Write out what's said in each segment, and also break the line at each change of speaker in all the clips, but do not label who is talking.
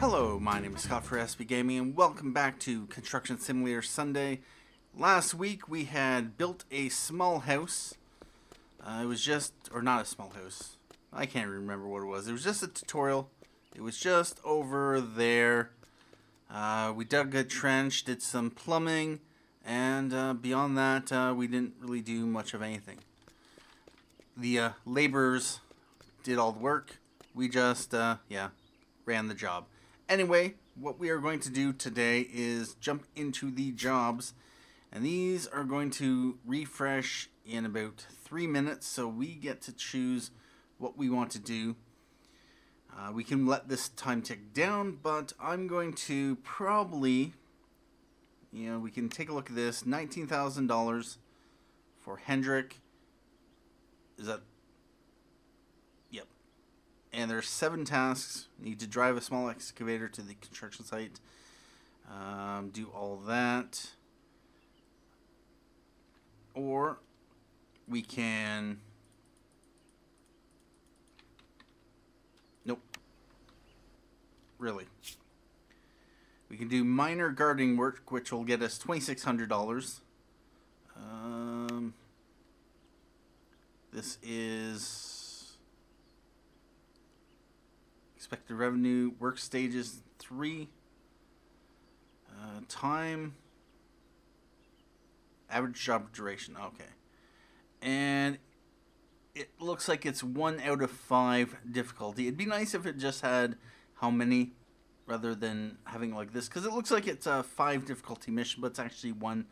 Hello, my name is Scott for SB Gaming, and welcome back to Construction Simulator Sunday. Last week we had built a small house. Uh, it was just, or not a small house. I can't remember what it was. It was just a tutorial. It was just over there. Uh, we dug a trench, did some plumbing, and uh, beyond that, uh, we didn't really do much of anything. The uh, laborers did all the work. We just, uh, yeah, ran the job. Anyway, what we are going to do today is jump into the jobs, and these are going to refresh in about three minutes, so we get to choose what we want to do. Uh, we can let this time tick down, but I'm going to probably, you know, we can take a look at this. $19,000 for Hendrik. Is that. And there's seven tasks. Need to drive a small excavator to the construction site. Um, do all that. Or we can. Nope. Really. We can do minor gardening work, which will get us $2,600. Um, this is expected revenue, work stages three, uh, time, average job duration. Okay, and it looks like it's one out of five difficulty. It'd be nice if it just had how many rather than having like this because it looks like it's a five difficulty mission, but it's actually one.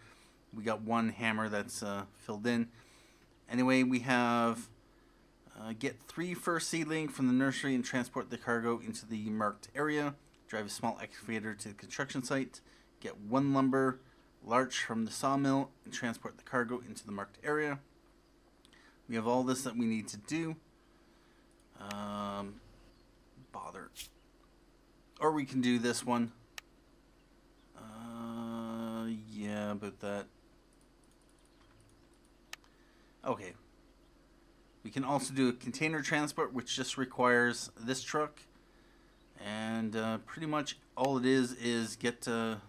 We got one hammer that's uh, filled in. Anyway, we have uh, get three fir seedling from the nursery and transport the cargo into the marked area. Drive a small excavator to the construction site. Get one lumber, larch from the sawmill, and transport the cargo into the marked area. We have all this that we need to do. Um, bother. Or we can do this one. Uh, yeah, about that. Okay. We can also do a container transport, which just requires this truck. And uh, pretty much all it is is get a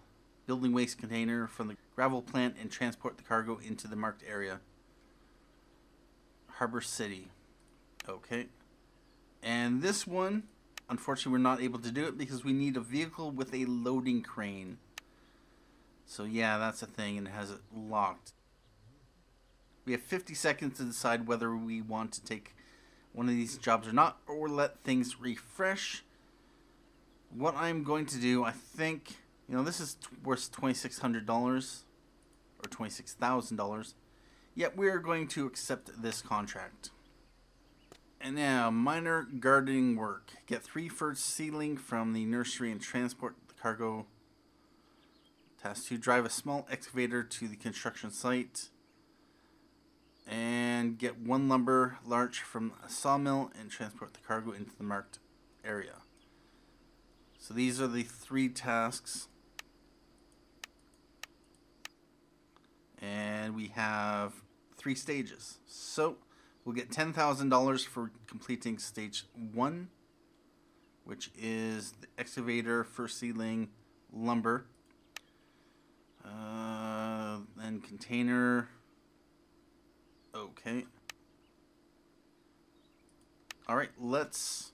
building waste container from the gravel plant and transport the cargo into the marked area. Harbor City. Okay. And this one, unfortunately, we're not able to do it because we need a vehicle with a loading crane. So yeah, that's a thing and it has it locked. We have 50 seconds to decide whether we want to take one of these jobs or not, or let things refresh. What I'm going to do, I think, you know, this is worth $2,600 or $26,000. Yet we are going to accept this contract. And now, minor gardening work. Get three fir seedling from the nursery and transport the cargo. Task 2, drive a small excavator to the construction site and get one lumber larch from a sawmill and transport the cargo into the marked area. So these are the three tasks. And we have three stages. So we'll get $10,000 for completing stage one, which is the excavator, fir seedling, lumber, uh, then container, Okay. All right, let's.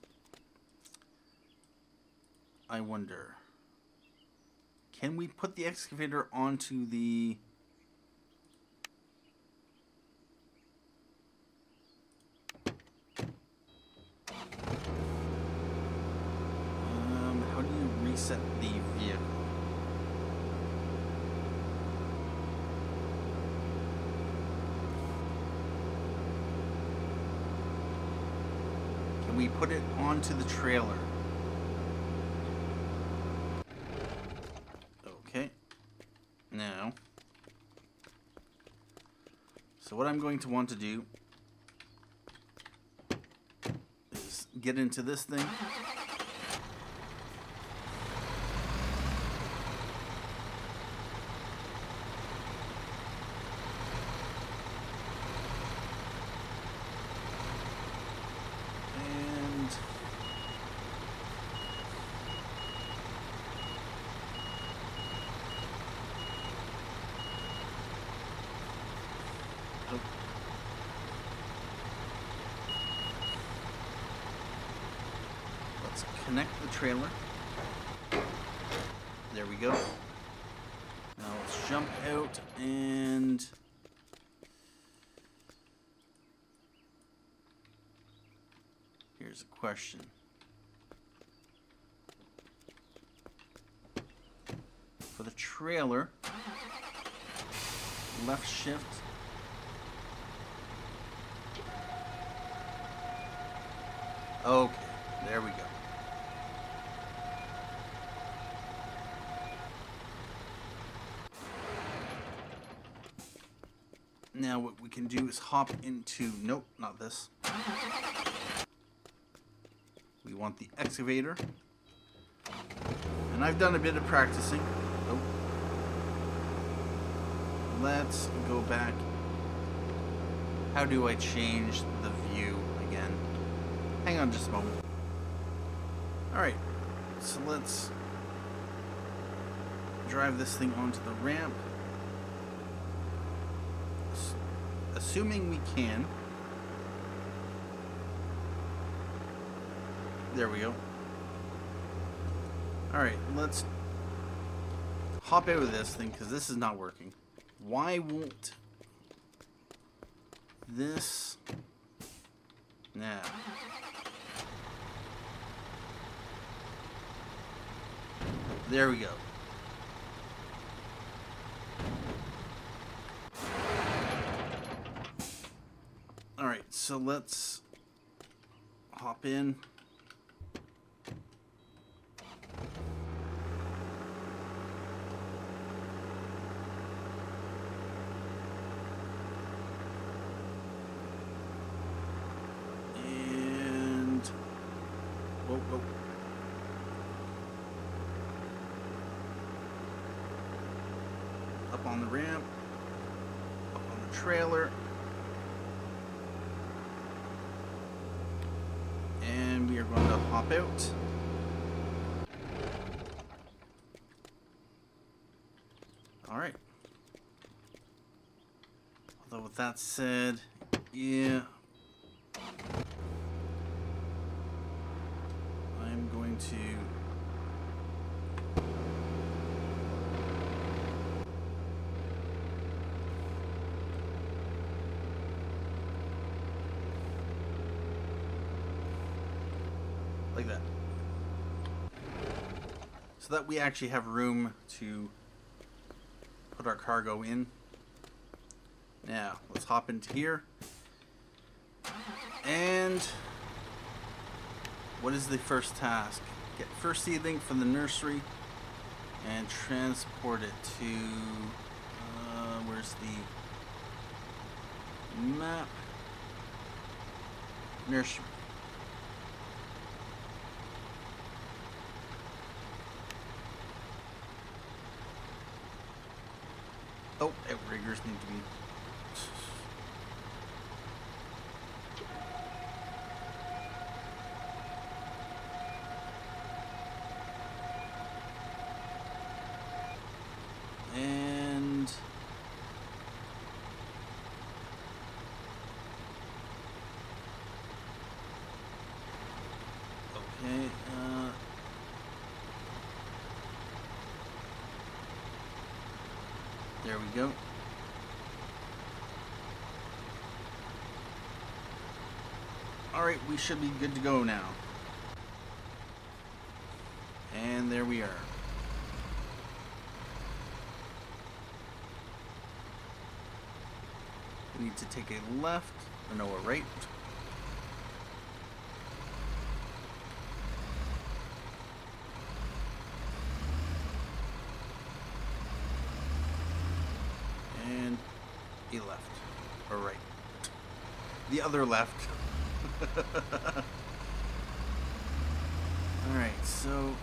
I wonder. Can we put the excavator onto the. Um, how do you reset the vehicle? Can we put it onto the trailer? Okay. Now. So what I'm going to want to do is get into this thing. And let's connect the trailer. There we go. Now let's jump out and here's a question. For the trailer, left shift. Okay, there we go. Now what we can do is hop into, nope, not this. We want the excavator. And I've done a bit of practicing. Let's go back. How do I change the view again? Hang on just a moment. Alright, so let's drive this thing onto the ramp. Assuming we can. There we go. Alright, let's hop of this thing because this is not working. Why won't this... Now... There we go. Alright, so let's hop in. And whoa, whoa. Up on the ramp, up on the trailer. And we are going to hop out. Alright. Although with that said, yeah. I'm going to like that. So that we actually have room to put our cargo in. Now, let's hop into here. And what is the first task? Get fir seedling from the nursery and transport it to uh, where's the map? Nursery. Oh, outriggers need to be. And okay, uh, there we go. All right, we should be good to go now. And there we are. We need to take a left, or no, a right. And a left, or right. The other left. Alright, so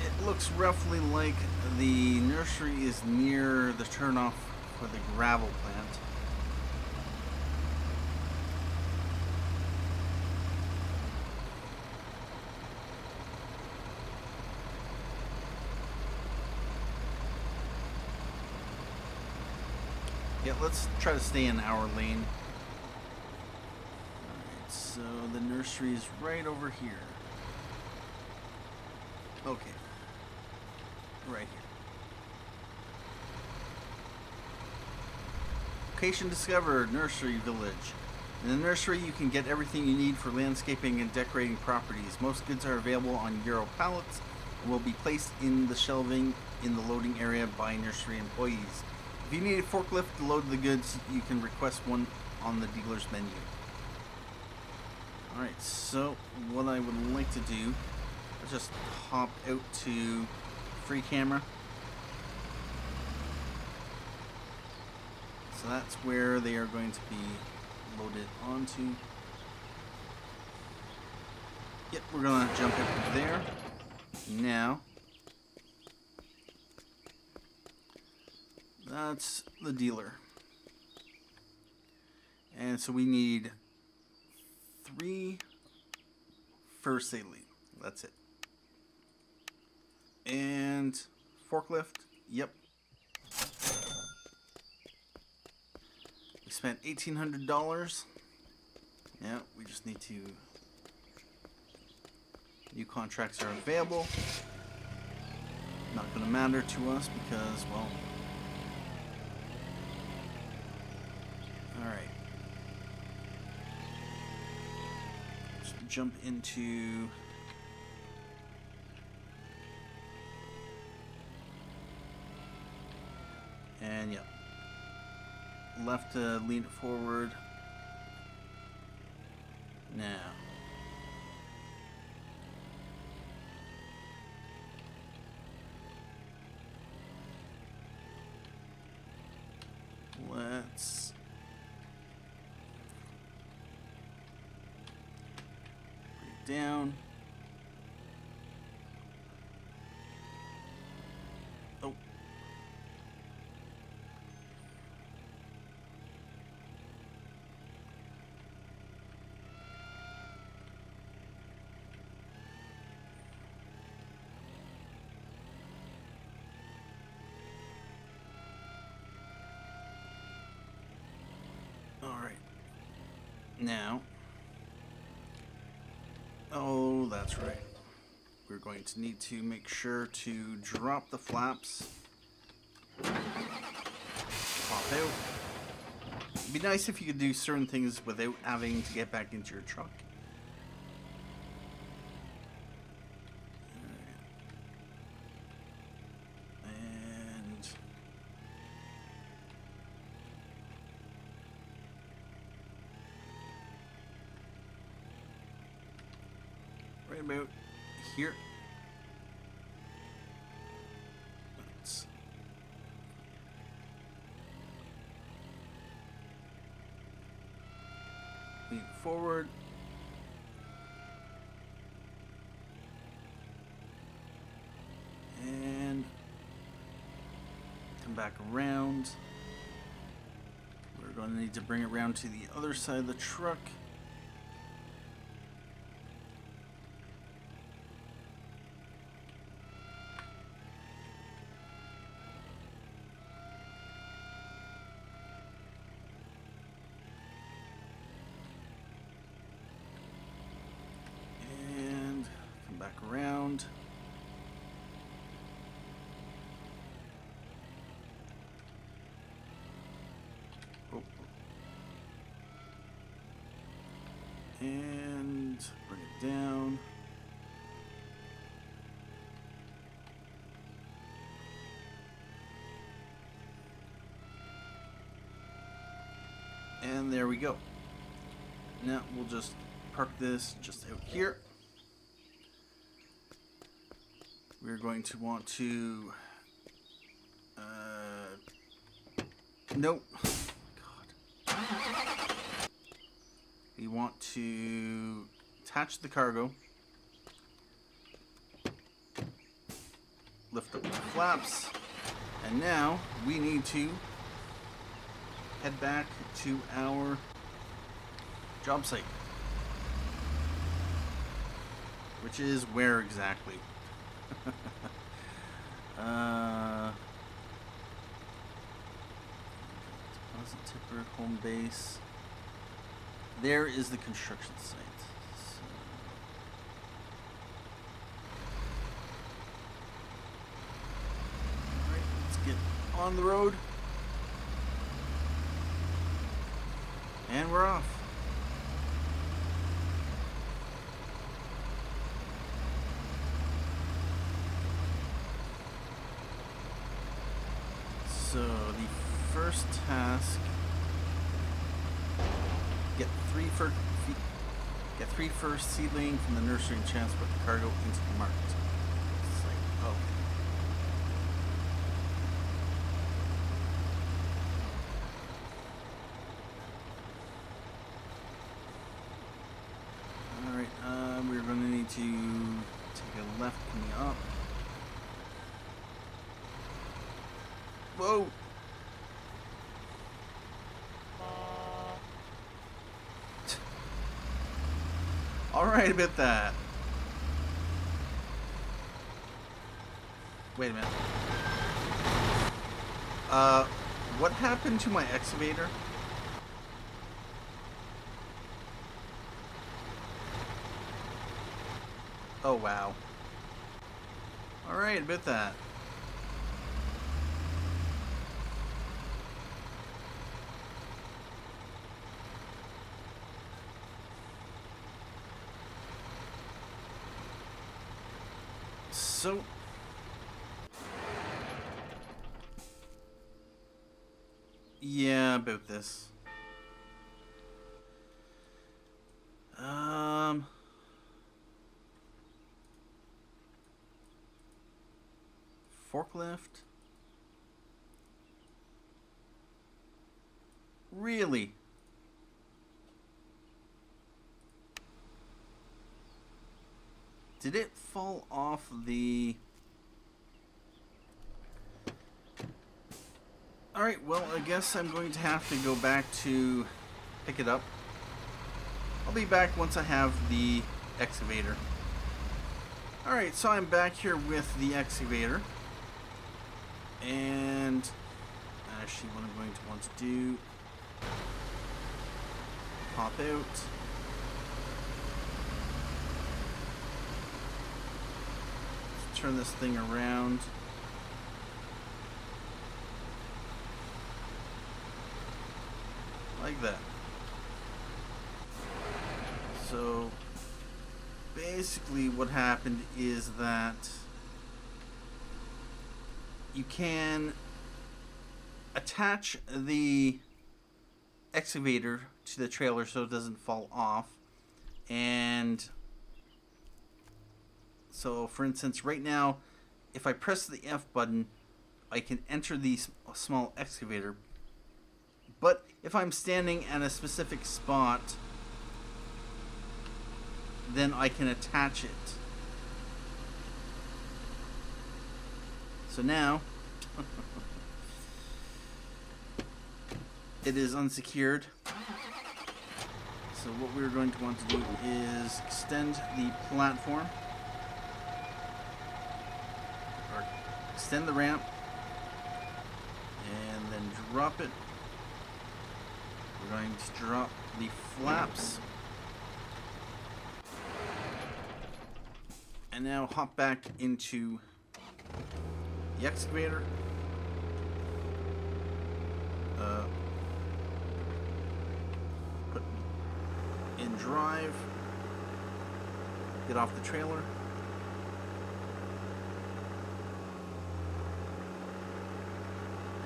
it looks roughly like the nursery is near the turnoff for the gravel plant. Let's try to stay in our lane. Alright. So the nursery is right over here. Okay. Right here. Location discovered, Nursery Village. In the nursery, you can get everything you need for landscaping and decorating properties. Most goods are available on Euro pallets and will be placed in the shelving in the loading area by nursery employees. If you need a forklift to load the goods, you can request one on the dealer's menu. Alright, so what I would like to do is just hop out to free camera. So that's where they are going to be loaded onto. Yep, we're gonna jump up there. Now, that's the dealer. And so we need three first lead. That's it. And forklift. Yep. We spent eighteen hundred dollars. Yeah, we just need to. New contracts are available. Not gonna matter to us because, well. Alright. Just jump into. And yeah. Left to lean it forward. Now. Let's bring it down. Oh. Alright. Now. Oh, that's right. We're going to need to make sure to drop the flaps. Pop out. It'd be nice if you could do certain things without having to get back into your truck. And right about here. Let's lean forward. And come back around. We're going to need to bring it around to the other side of the truck. And come back around. Oh. And bring it down. And there we go. Now we'll just park this just out here. We're going to want to. Uh, nope. God. We want to attach the cargo. Lift up the flaps. And now we need to head back to our job site. Which is where exactly? uh, deposit tipper, home base. there is the construction site. So- Alright, let's get on the road. And we're off. So the first task get three fir- get three fir seedling from the nursery and transport the cargo into the market. It's like, oh. Alright, uh, we're going to need to take a left coming up. Whoa! Alright about that. Wait a minute. Uh, what happened to my excavator? Oh, wow. Alright about that. So. Yeah, about this. Um. Forklift? Really? Did it fall off the... Alright, well, I guess I'm going to have to go back to pick it up. I'll be back once I have the excavator. Alright, so I'm back here with the excavator. And actually what I'm going to want to do pop out. Let's turn this thing around. Like that. So basically what happened is that you can attach the excavator to the trailer so it doesn't fall off and so for instance right now if I press the F button I can enter the small excavator but if I'm standing at a specific spot then I can attach it so now it is unsecured. So what we're going to want to do is extend the platform or extend the ramp and then drop it. We're going to drop the flaps and now hop back into the excavator. Uh, put in drive. Get off the trailer.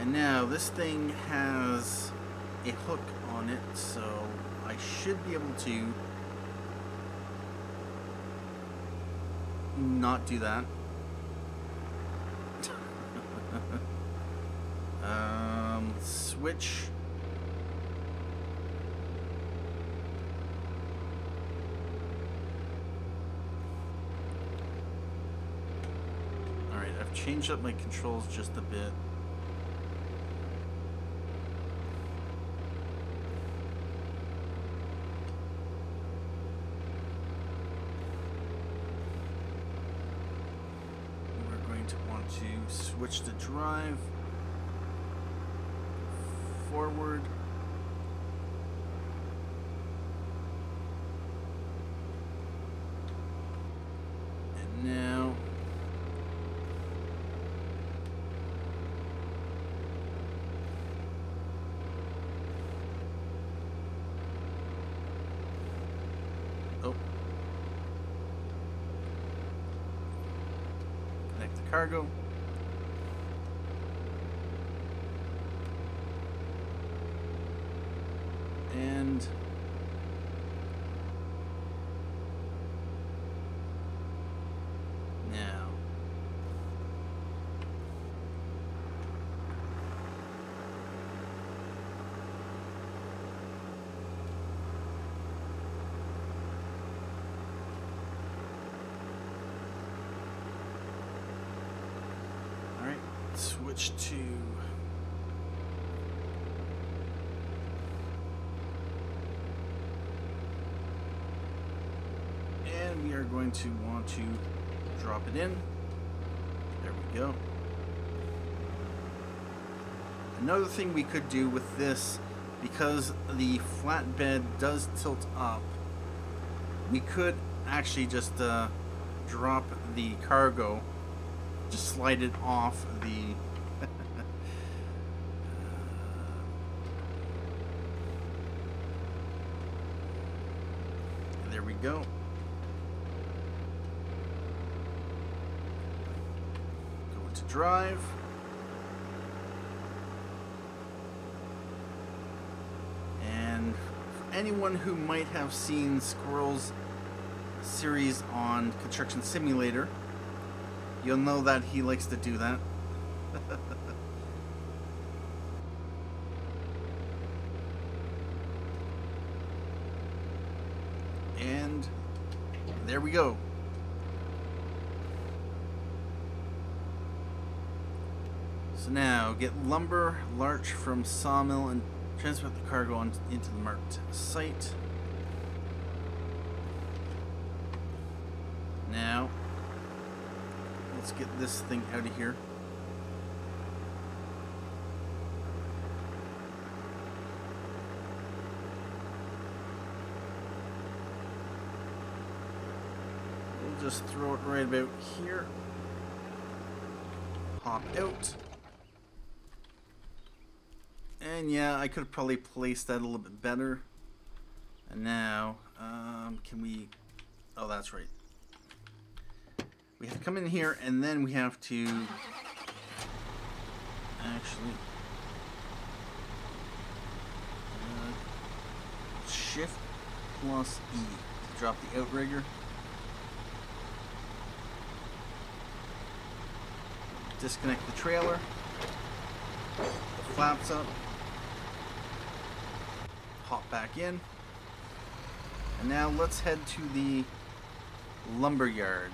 And now this thing has a hook on it, so I should be able to not do that. um, switch. Alright, I've changed up my controls just a bit. switch to drive, forward, and now oh. cargo. Now. All right, switch to and we are going to want to drop it in. There we go. Another thing we could do with this, because the flatbed does tilt up, we could actually just uh, drop the cargo, just slide it off the. there we go. Go into drive. And for anyone who might have seen Squirrel's series on Construction Simulator, you'll know that he likes to do that. and there we go. So now, get lumber, larch from sawmill, and transport the cargo on into the marked site. Now, let's get this thing out of here. We'll just throw it right about here. Hop out. Yeah, I could probably placed that a little bit better. And now, um, can we... Oh, that's right. We have to come in here, and then we have to... Actually... Uh, shift plus E to drop the outrigger. Disconnect the trailer. The flaps up hop back in. And now let's head to the lumber yard,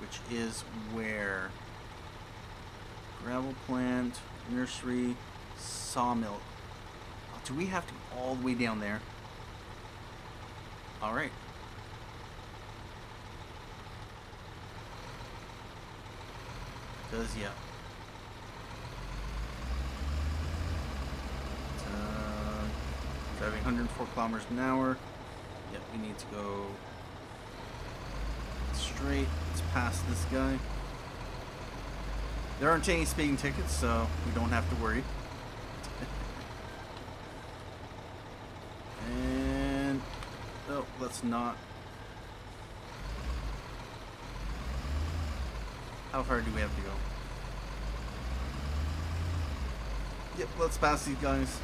which is where gravel plant, nursery, sawmill. Oh, do we have to go all the way down there? All right. Does yeah. Driving 104 kilometers an hour. Yep, we need to go straight. Let's pass this guy. There aren't any speeding tickets, so we don't have to worry. and oh, let's not. How far do we have to go? Yep, let's pass these guys.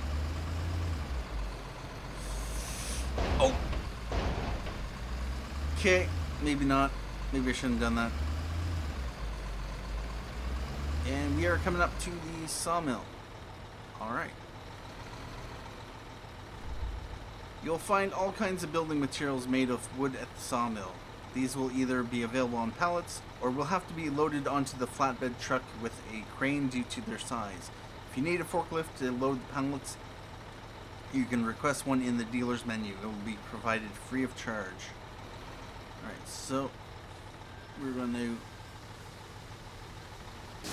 Okay, maybe not. Maybe I shouldn't have done that. And we are coming up to the sawmill. Alright. You'll find all kinds of building materials made of wood at the sawmill. These will either be available on pallets or will have to be loaded onto the flatbed truck with a crane due to their size. If you need a forklift to load the pallets, you can request one in the dealer's menu. It will be provided free of charge. Alright, so we're going to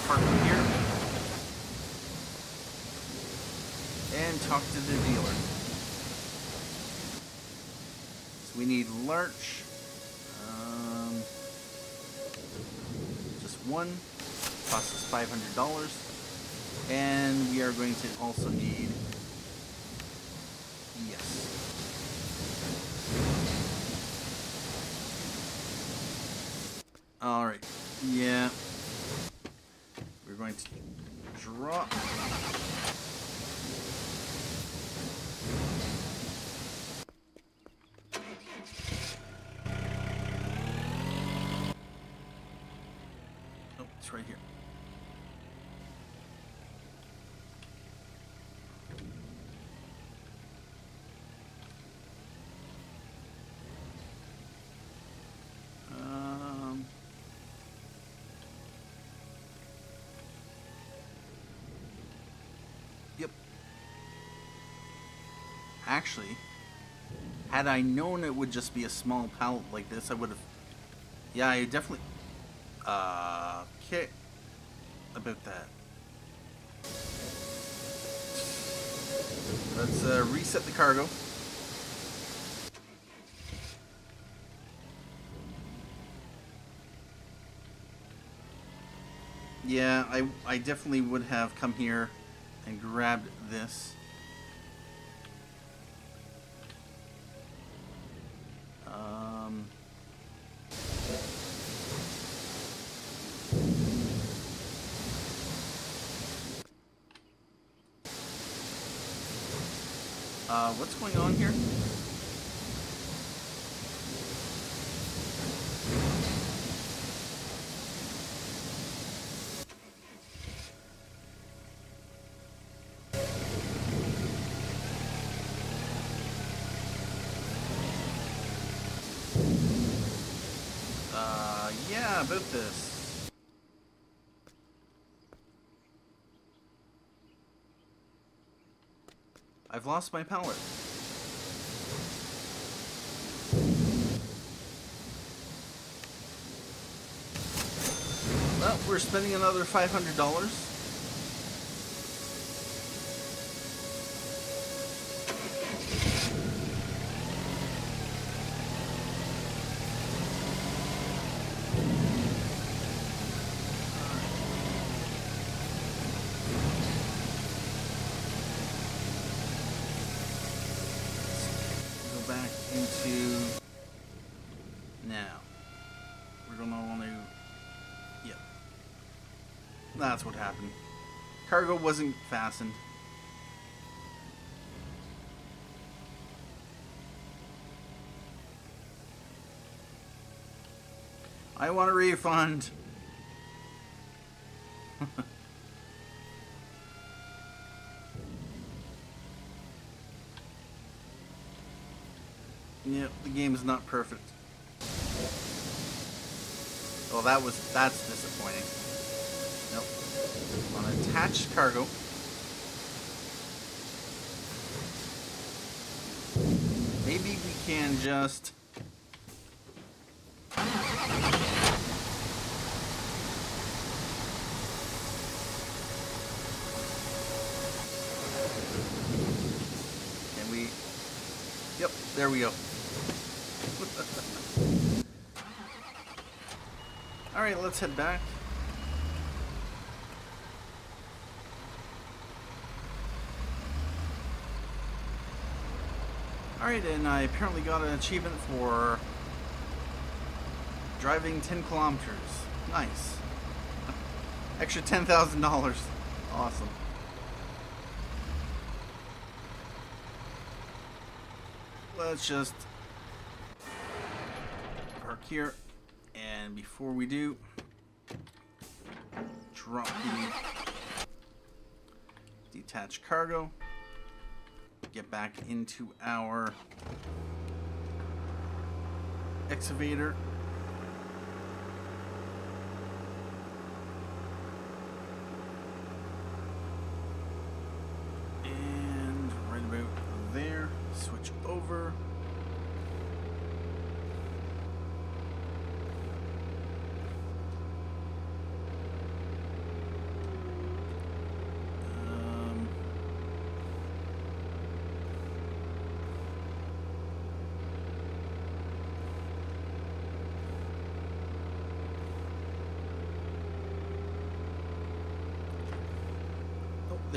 park here and talk to the dealer. So we need larch. Um, just one. Costs us five hundred dollars, and we are going to also need yes. All right. Yeah. We're going to drop. Oh, it's right here. Actually, had I known it would just be a small pallet like this, I would have. Yeah, I definitely. Uh, okay. About that. Let's uh, reset the cargo. Yeah, I, I definitely would have come here and grabbed this. Um, uh, what's going on here? Uh, yeah, about this. I've lost my pallet. Well, we're spending another $500. go back into now. We're gonna want to. Yep. That's what happened. Cargo wasn't fastened. I want a refund. Yep, the game is not perfect. Well, that was that's disappointing. On attached cargo. Maybe we can just. Yep, there we go. Alright, let's head back. And I apparently got an achievement for driving 10 kilometers. Nice. Extra $10,000. Awesome. Let's just park here. And before we do, drop the detached cargo. Get back into our excavator.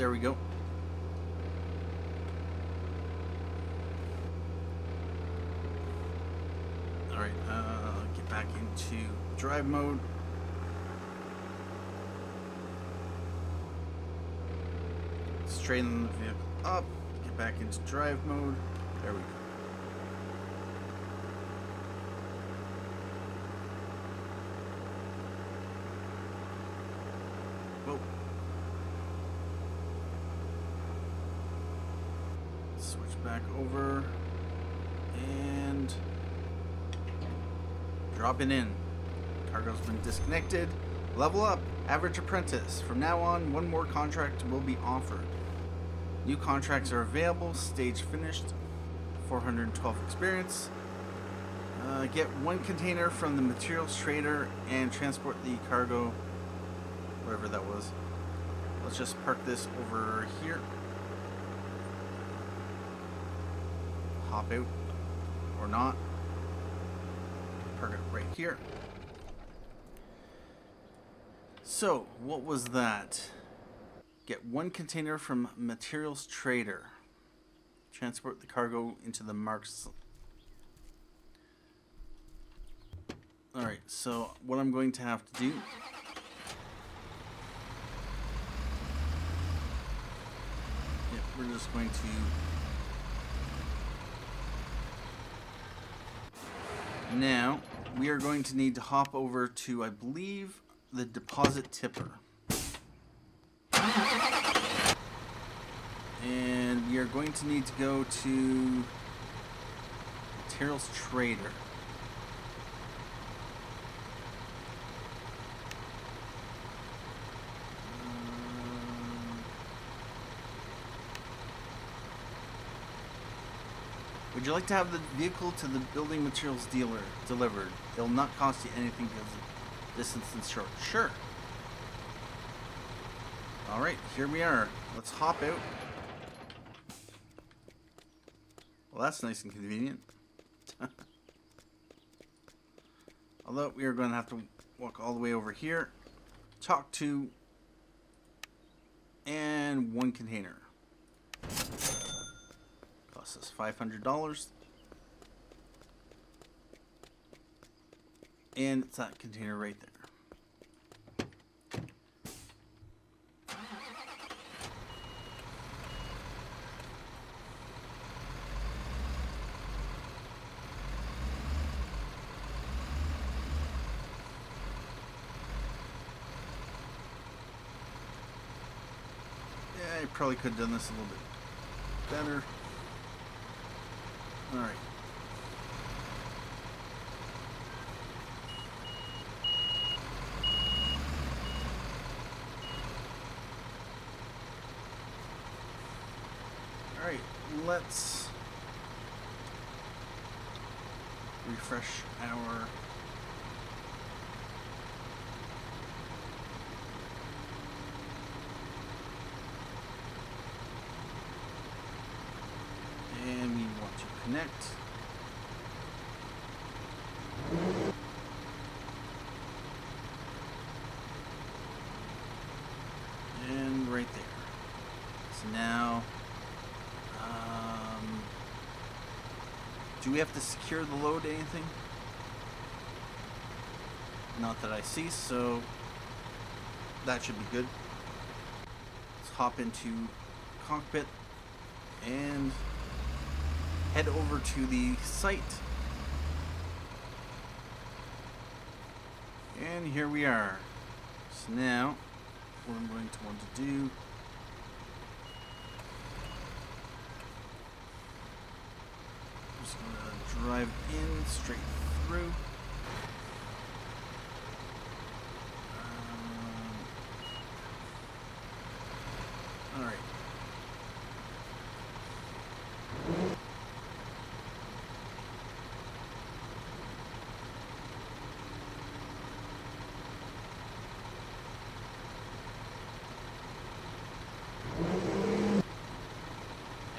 There we go. Alright, uh, get back into drive mode. Straighten the vehicle up, get back into drive mode. There we go. Drop it in. Cargo's been disconnected. Level up, average apprentice. From now on, one more contract will be offered. New contracts are available. Stage finished. 412 experience. Uh, get one container from the materials trader and transport the cargo, whatever that was. Let's just park this over here. Hop out or not. Park right here. So, what was that? Get one container from materials trader. Transport the cargo into the marks. Alright, so what I'm going to have to do. We're just going to. Now, we are going to need to hop over to, I believe, the deposit tipper. And we are going to need to go to materials trader. Would you like to have the vehicle to the building materials dealer delivered? It'll not cost you anything because of distance and short. Sure. Alright, here we are. Let's hop out. Well, that's nice and convenient. Although we are going to have to walk all the way over here, talk to, and one container. Costs us $500. And it's that container right there. Probably could have done this a little bit better. Alright. Alright, let's refresh our and we want to And right there. So now, um, do we have to secure the load anything? Not that I see, so that should be good. Let's hop into cockpit and head over to the site. And here we are. So now, what I'm going to want to do I'm just going to drive in straight through. Um, Alright.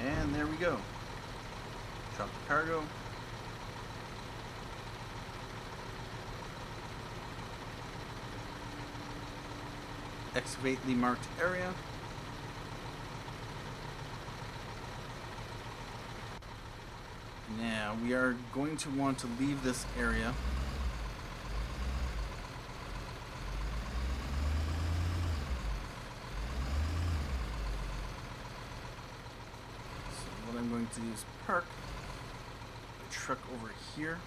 And there we go. Drop the cargo. Excavate the marked area. Now we are going to want to leave this area. To is park the truck over here.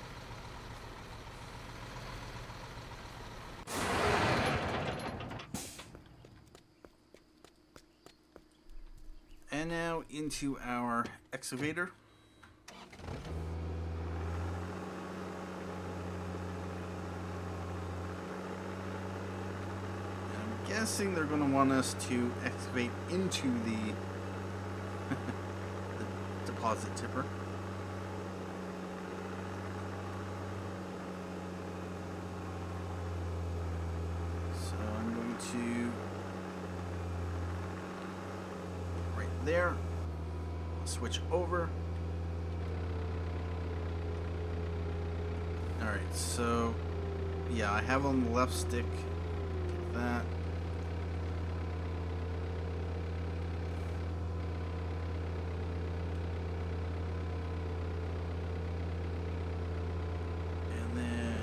And now into our excavator. I'm guessing they're going to want us to excavate into the, deposit tipper. So I'm going to right there. Switch over. Alright, so yeah, I have on the left stick. Take that. And then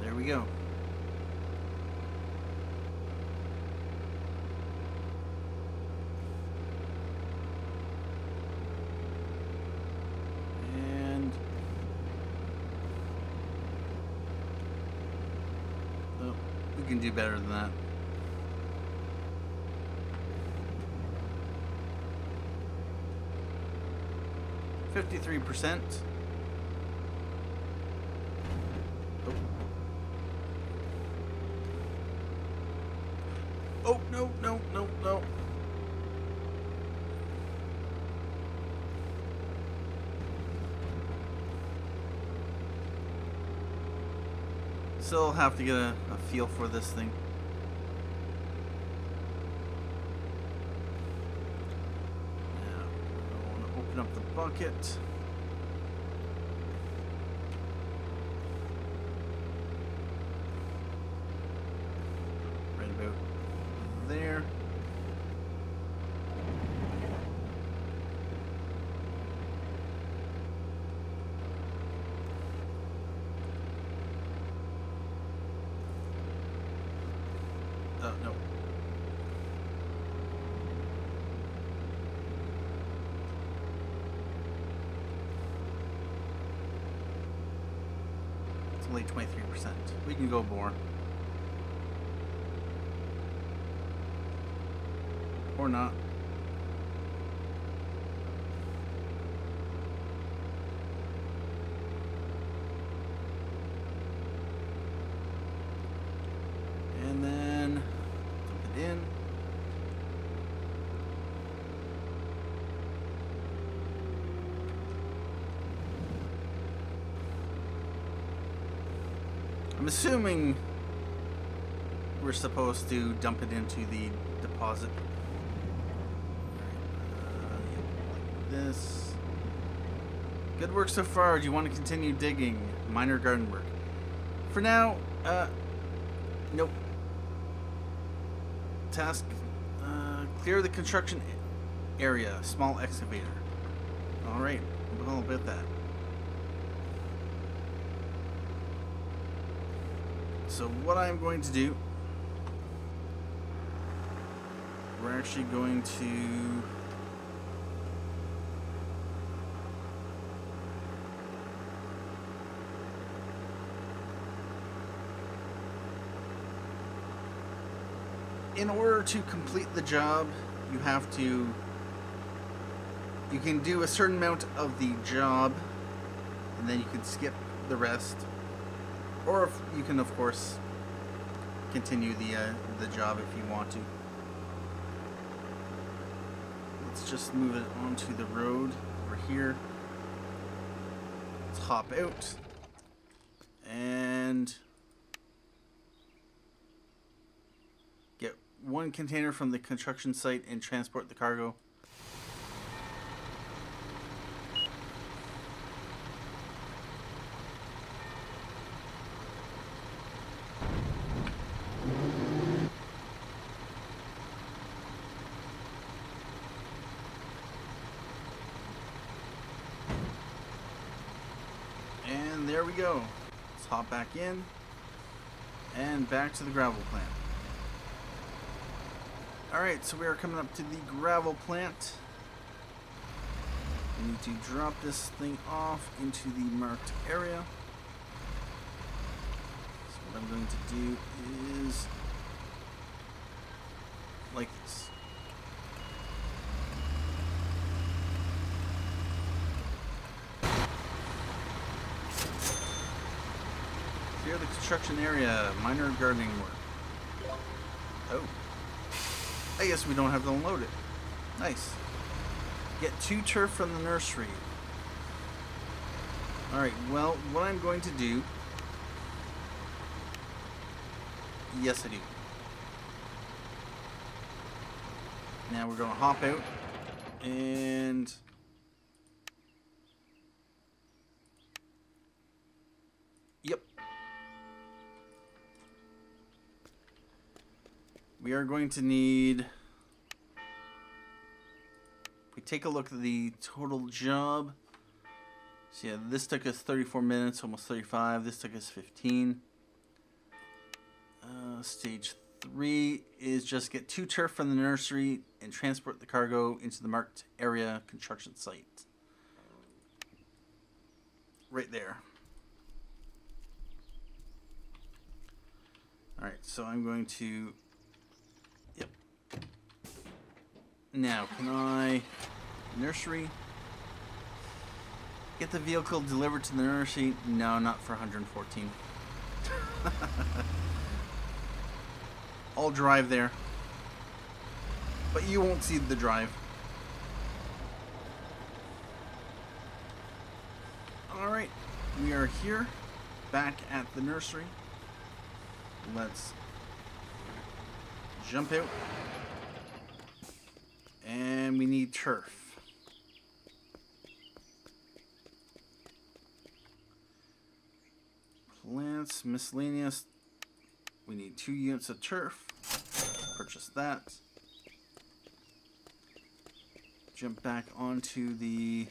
There we go. And oh, we can do better than that. Fifty-three percent. Oh, no, no, no, no. Still have to get a, a feel for this thing. Now, open up the bucket. Right about there. Oh, no. It's only 23%. We can go more. Or not. And then dump it in. I'm assuming we're supposed to dump it into the deposit. Uh, this. Good work so far. Do you want to continue digging? Minor garden work. For now, uh, nope. Task, uh, clear the construction area. Small excavator. Alright, well about that. So what I'm going to do, we're actually going to in order to complete the job, you have to you can do a certain amount of the job and then you can skip the rest or you can of course continue the uh, the job if you want to. Let's just move it onto the road over here. Let's hop out. And get one container from the construction site and transport the cargo we go. Let's back in and back to the gravel plant. Alright, so we are coming up to the gravel plant. We need to drop this thing off into the marked area. So what I'm going to do is like this. Clear the construction area, minor gardening work. Oh. I guess we don't have to unload it. Nice. Get two turf from the nursery. Alright, well, what I'm going to do... Yes, I do. Now we're going to hop out and... We are going to need... We take a look at the total job... So yeah, this took us 34 minutes, almost 35. This took us 15. Uh, stage three is just get two turf from the nursery and transport the cargo into the marked area construction site. Right there. Alright, so I'm going to... Yep. Now, can I... Nursery... Get the vehicle delivered to the nursery? No, not for 114. I'll drive there. But you won't see the drive. Alright, we are here, back at the nursery. Let's jump out. And we need turf. Plants, miscellaneous. We need two units of turf. Purchase that. Jump back onto the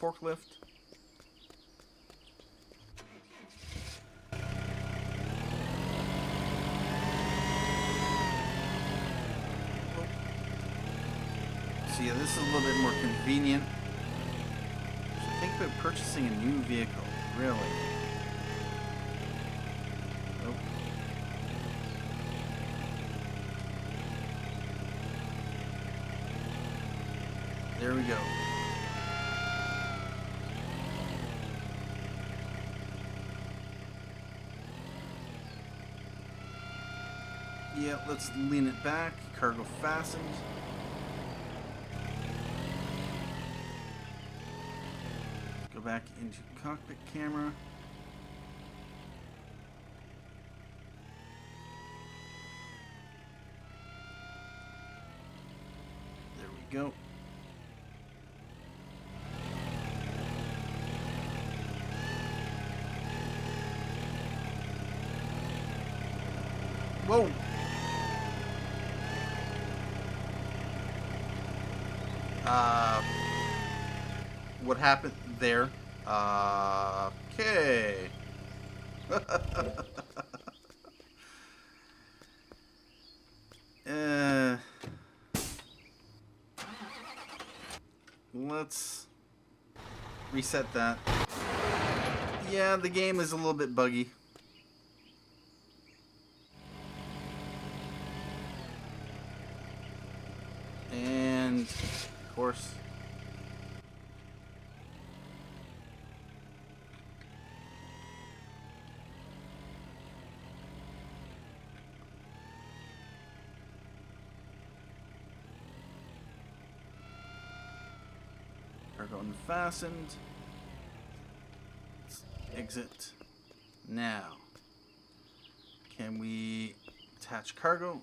forklift. So yeah, this is a little bit more convenient. So think about purchasing a new vehicle, really. There we go. Yeah, let's lean it back. Cargo fastened. Back into cockpit camera. There we go. Whoa! Uh, what happened there? Okay. uh, let's reset that. Yeah, the game is a little bit buggy. And, of course, Cargo unfastened. Let's exit now. Can we attach cargo?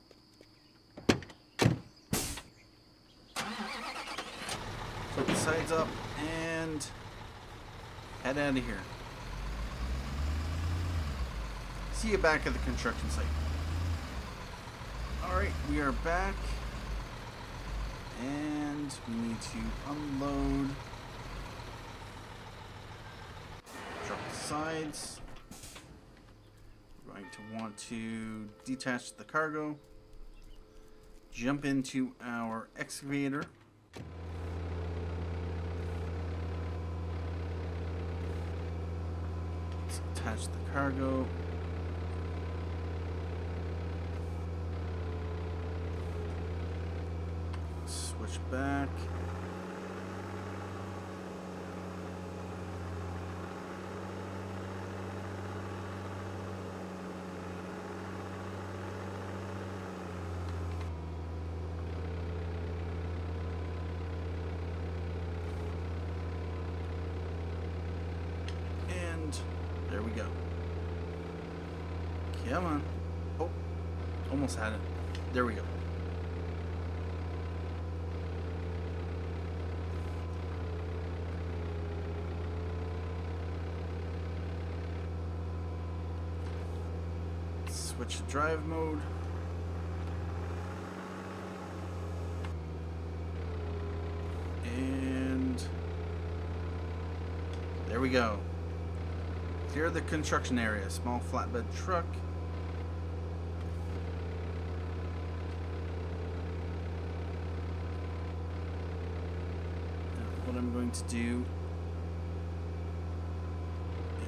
Flip the sides up and head out of here. See you back at the construction site. Alright, we are back. And we need to unload. Drop the sides. We're going to want to detach the cargo. Jump into our excavator. Let's attach the cargo. Switch back. And there we go. Come on. Oh, almost had it. There we go. Switch to drive mode. And there we go. Clear the construction area. Small flatbed truck. Now, what I'm going to do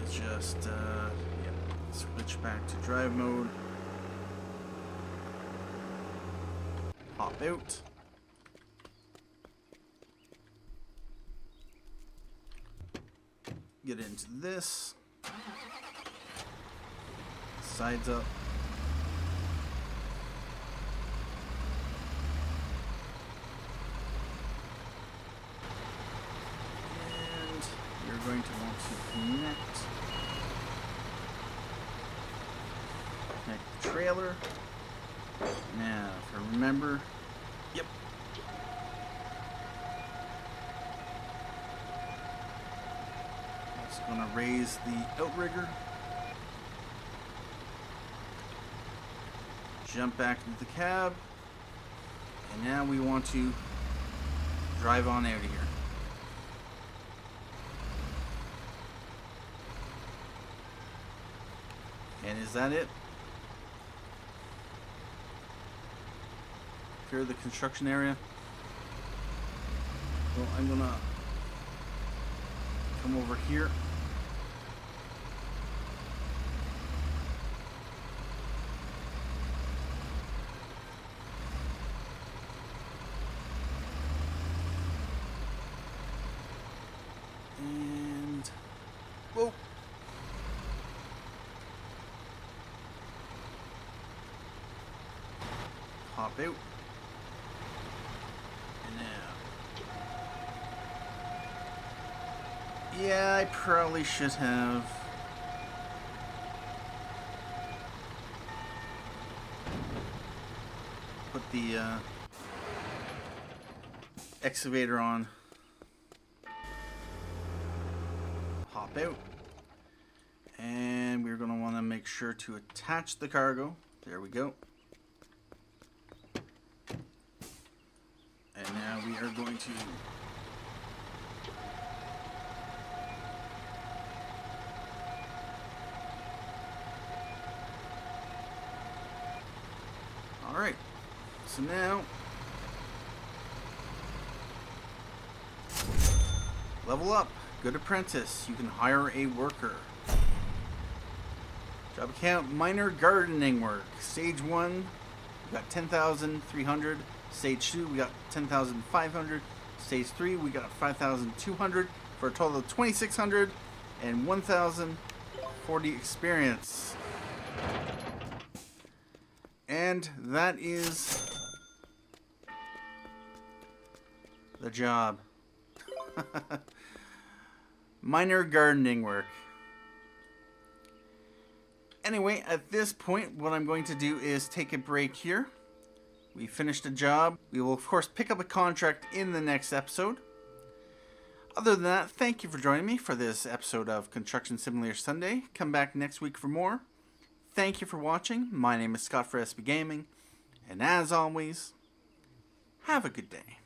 is just uh, yep, switch back to drive mode. Hop out. Get into this. Sides up. And you're going to want to connect. Connect the trailer. Now, if I remember, yep. Just gonna raise the outrigger. Jump back into the cab. And now we want to drive on out of here. And is that it? Clear the construction area. I'm gonna come over here. And whoa. Hop out. Now. Yeah, I probably should have. Put the uh, excavator on. Hop out. And we're going to want to make sure to attach the cargo. There we go. Now we are going to All right. So now level up. Good apprentice. You can hire a worker. Job account minor gardening work. Stage 1 we got 10,300. Stage 2 we got 10,500. Stage 3 we got 5,200 for a total of 2,600 and 1,040 experience. And that is the job. Minor gardening work. Anyway, at this point, what I'm going to do is take a break here. We finished the job. We will, of course, pick up a contract in the next episode. Other than that, thank you for joining me for this episode of Construction Simulator Sunday. Come back next week for more. Thank you for watching. My name is Scott for SB Gaming. And as always, have a good day.